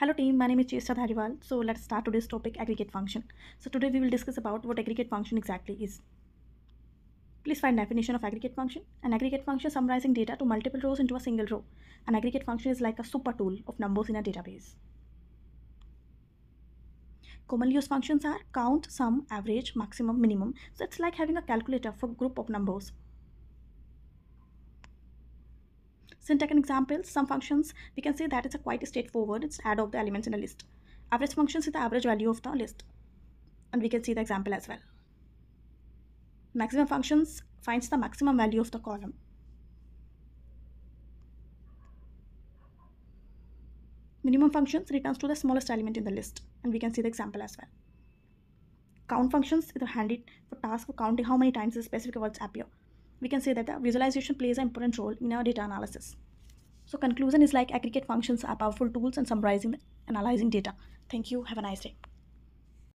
Hello team, my name is Chesta Dhariwal. So let's start today's topic aggregate function. So today we will discuss about what aggregate function exactly is. Please find definition of aggregate function. An aggregate function summarizing data to multiple rows into a single row. An aggregate function is like a super tool of numbers in a database. Commonly used functions are count, sum, average, maximum, minimum. So it's like having a calculator for group of numbers. And examples, some functions, we can say that it's a quite straightforward. It's add of the elements in a list. Average functions is the average value of the list. And we can see the example as well. Maximum functions finds the maximum value of the column. Minimum functions returns to the smallest element in the list. And we can see the example as well. Count functions is handy for task for counting how many times the specific words appear we can say that the visualization plays an important role in our data analysis. So conclusion is like aggregate functions are powerful tools in summarizing and analyzing data. Thank you. Have a nice day.